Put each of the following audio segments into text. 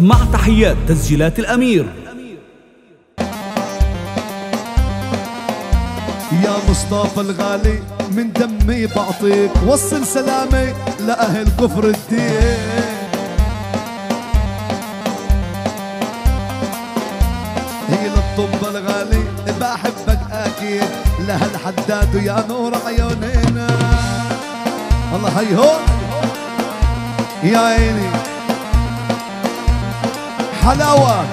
مع تحيات تسجيلات الأمير. يا مصطفى الغالي من دمي بعطيك وصل سلامي لأهل كفر الدين. هي للطب الغالي بحبك أكيد لهالحداد ويا نور عيونينا. الله هيهو يا عيني. حلاوة.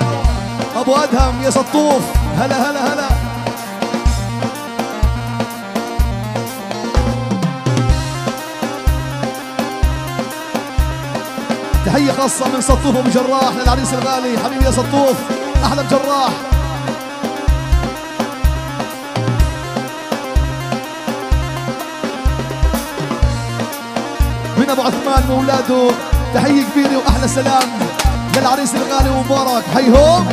أبو أدهم يا سطوف. هلا هلا هلا. تحية خاصة من سطوف أبو جراح للعريس الغالي. حبيبي يا سطوف أحلى جراح من أبو عثمان وأولاده تحية كبيرة وأحلى سلام. للعريس الغالي ومبارك. حيهم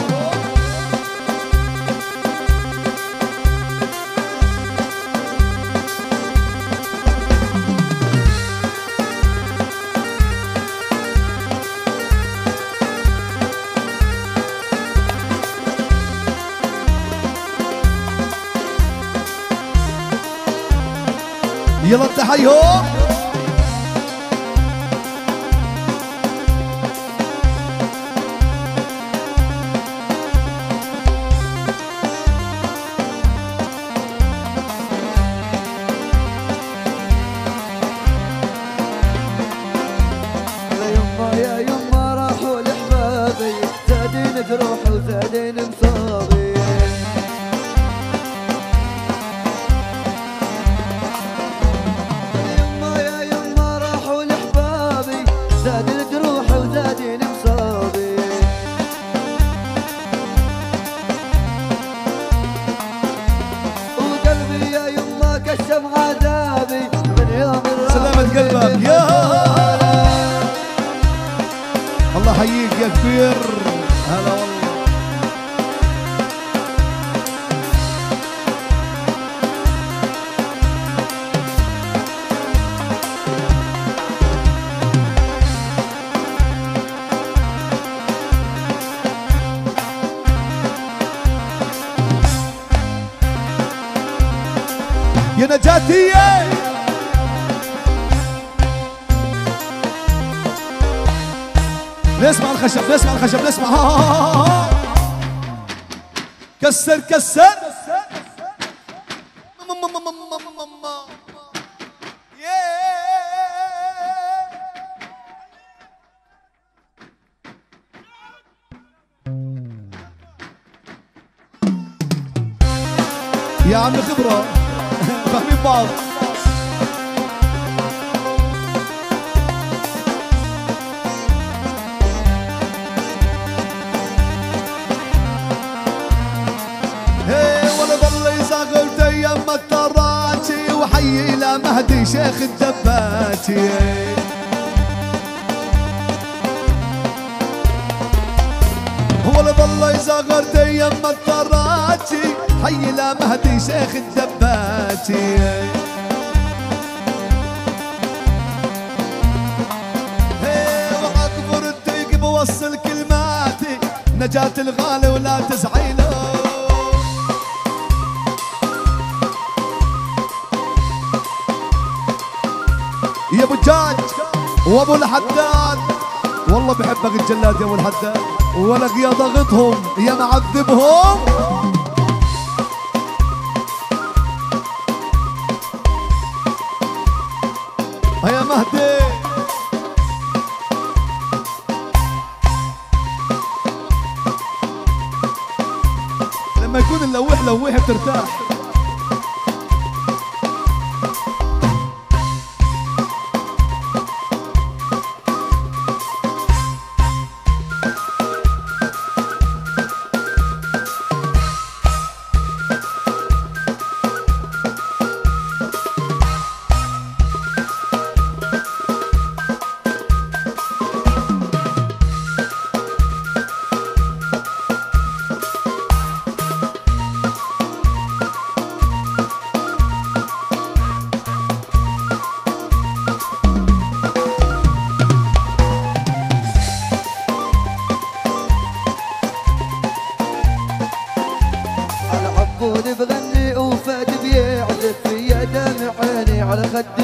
يلا تحيهم يا نجاتية نسمع الخشب نسمع الخشب نسمع ها ها ها. كسر كسر. يا عم خبرة فاهمين بعض. أيام التراتي وحي إلى مهدي شيخ الدباتي. هو اللي ضل يصغر أيام التراتي حي إلى مهدي شيخ الدباتي. الديق بوصل كلماتي. نجاة الغالي ولا تزعيله يا أبو الجاج وأبو الحداد. والله بحبك الجلاد يا أبو الحداد. ولك يا ضغطهم يا معذبهم. يا مهدي. لما يكون اللويح لويح بترتاح. العقود بغني وفات بيعزف فيا دمع عيني على خدي.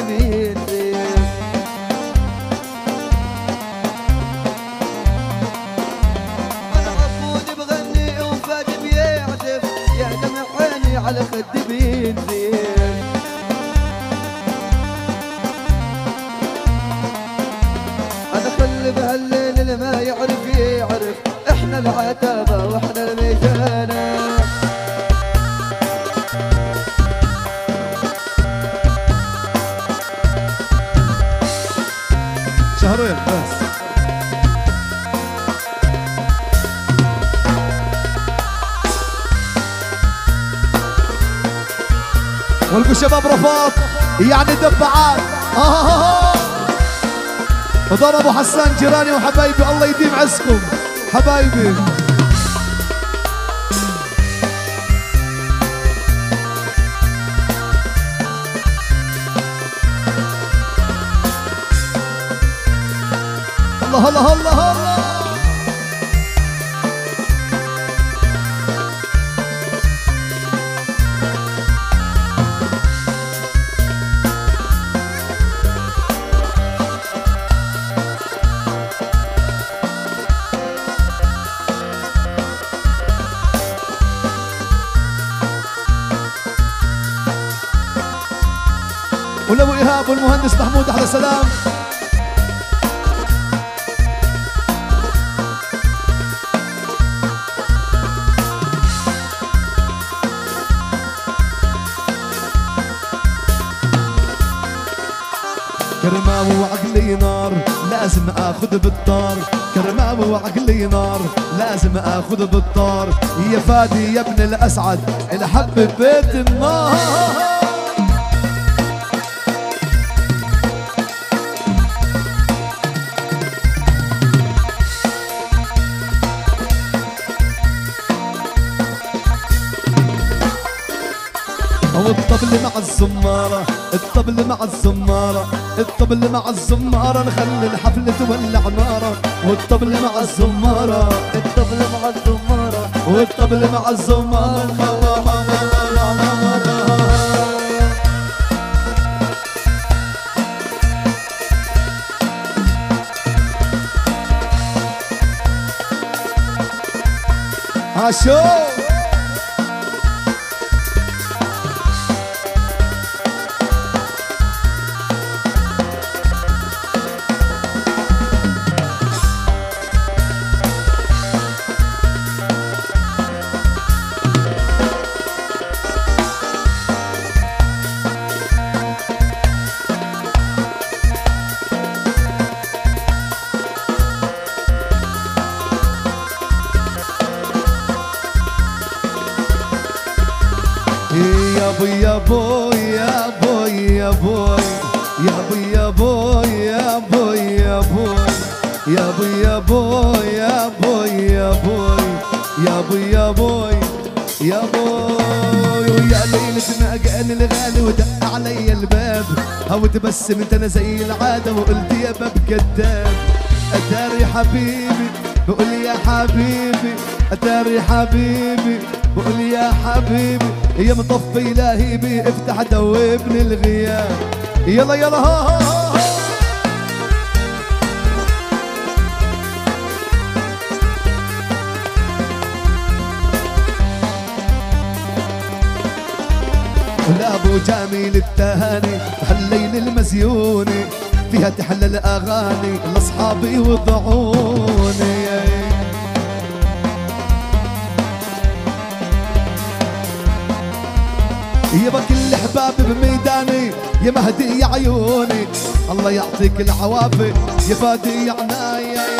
شباب رفاط يعني دبعات. آه. وضرب أبو حسان جيراني وحبايبي الله يديم عزكم. حبايبي. الله الله الله. ولابو إيهاب والمهندس محمود أحلى سلام كرماوي وعقلي نار لازم آخذ بالطار. كرماوي وعقلي نار لازم آخذ بالطار. يا فادي يا ابن الأسعد الحب بيت النار الطبل مع الزمارة الطبل مع الزمارة الطبل مع الزمارة نخلي الحفلة تولع نارة. والطبل مع الزمارة الطبل مع الزمارة والطبل مع الزمارة عاشو يا بوي ويا ليلة ناقاني الغالي ودق علي الباب. هو تبسمت أنا زي العادة وقلت يا باب كذاب اتاري حبيبي بقول يا حبيبي. اتاري حبيبي بقول يا حبيبي. يا مطفي لهيبي افتح دوبني الغياب. يلا يلا ها ها ها. لابو جميل التهاني هالليل المزيوني فيها تحلى الأغاني لاصحابي وضعوني. يبا كل احبابي بميداني يا مهدي يا عيوني. الله يعطيك العوافي يا فادي يا عناية.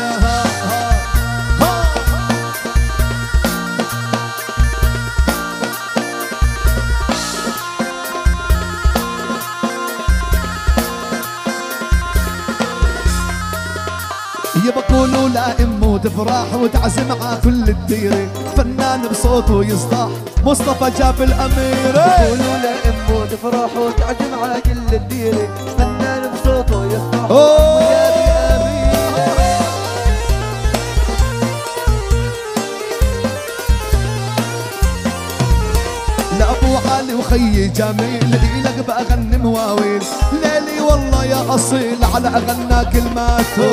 يا بقولوا لا إمه تفرح وتعزم على كل الديرة فنان بصوته يصدح مصطفى جاب الأميرة قولوا لا إمه تفرح وتعزم على كل الديرة فنان بصوته. ويا بالأميرة لأبو علي وخيي جميل إلك بأغني مواويل. ليلي والله يا أصيل على أغنى كلماته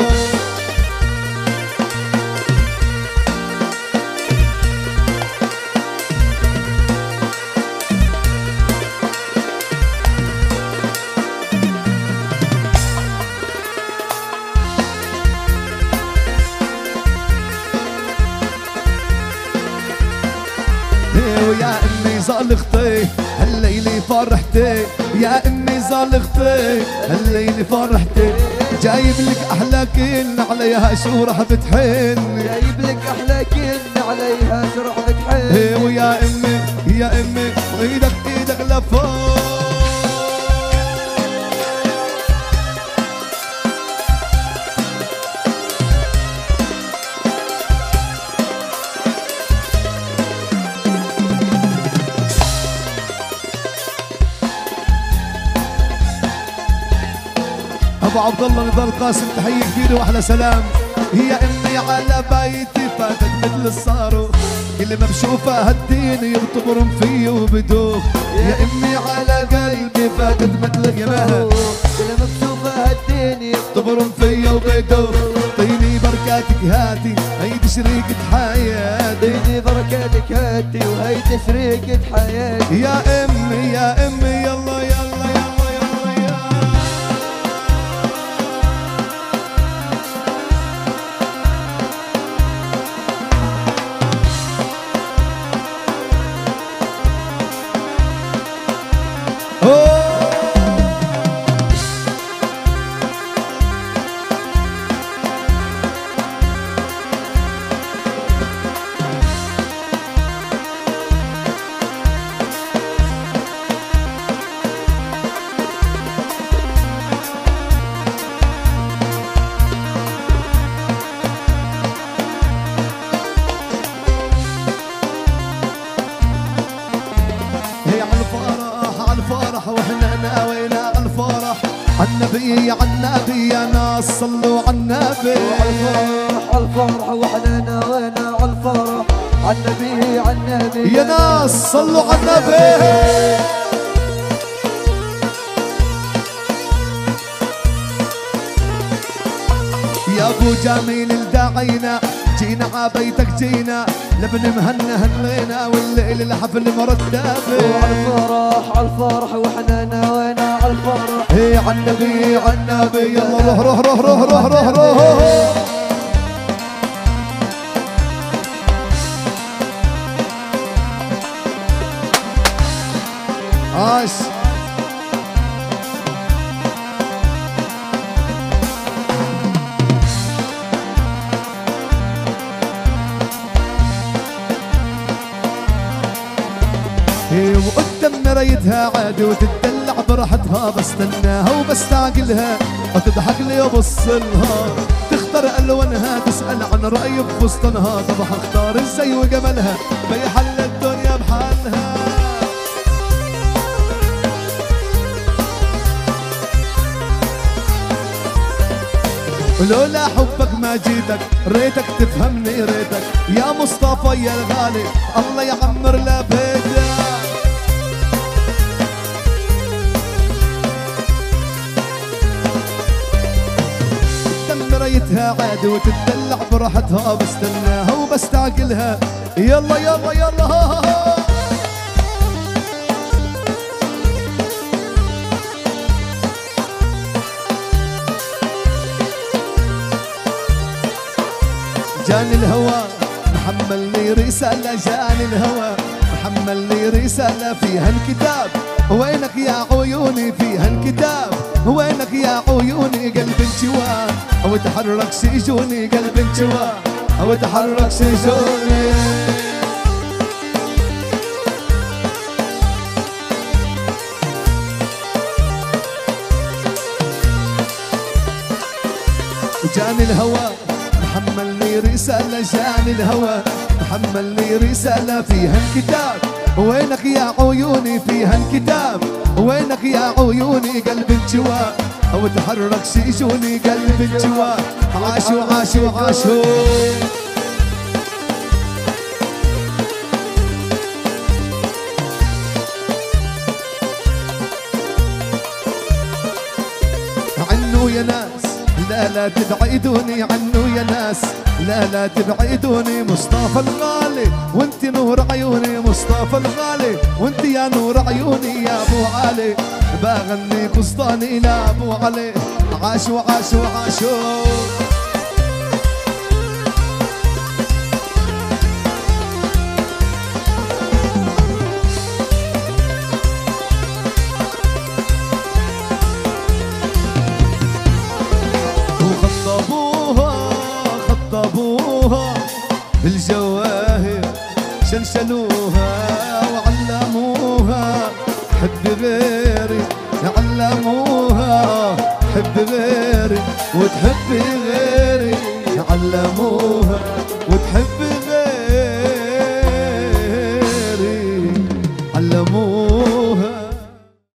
زالختي هالليلة فرحتي. يا امي زالختي هالليلة فرحتي. جايب لك أحلى كل عليها شو رح بتحن. جايب لك أحلى كن عليها شرح بتحب إيه ويا أمي يا أمي إيدك إيدك لفوق. أبو عبد الله رضا القاسم تحية كبيرة واحلى سلام. هي امي على بيتي فاتت مثل الصاروخ. كل ما بشوفها هالدين يرتبرم فيه وبدوخ. يا امي على قلبي فاتت مثل يا ماهر كل ما بشوفها هالدنيا تبرم فيا وبدوخ. طيني بركاتك هاتي هيدي شريكة حياتي. ديني بركاتك هاتي وهيدي شريكة حياتي. يا امي يا امي صلوا عالنبي يا أبو جميل الداعينا جينا عبيتك جينا لبن مهنا هنينا والليل الحفل مرتبه الفرح الفرح وإحنا ناوينا على الفرح. هي عالنبي عالنبي يلا روح روح روح روح روح روح. روح عاش هي وقدام مرايتها عادي وتدلع براحتها بستناها وبستعجلها وتضحك لي وبص لها. تختار ألوانها تسأل عن رايي بفستانها طب هختار إزاي وجمالها؟ بيحل الدنيا بحالها. لولا حبك ما جيتك ريتك تفهمني ريتك. يا مصطفى يا الغالي الله يعمر لبيتك قدام مرايتها عادي وتدلع براحتها بستناها وبستعجلها يلا يلا يلا. ها جاني الهوى محملني رسالة جاني الهوى محملني رسالة فيها الكتاب وينك يا عيوني فيها الكتاب وينك يا عيوني قلب انشوى أو تحرك سجوني قلب انشوى أو تحرك سجوني. جاني الهوى رسالة جاني الهوى. محمل لي رسالة فيها الكتاب وينك يا عيوني فيها الكتاب وينك يا عيوني قلب الجوا أو تحرك شيشوني قلب الجوا عاشوا عاشوا عاشوا. عنو يا ناس. لا تبعدوني عنه يا ناس. لا لا تبعدوني مصطفى الغالي. وانت نور عيوني مصطفى الغالي. وانت يا نور عيوني يا أبو علي. بغني قسطاني لا أبو علي. عاشوا عاشوا عاشوا